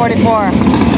44.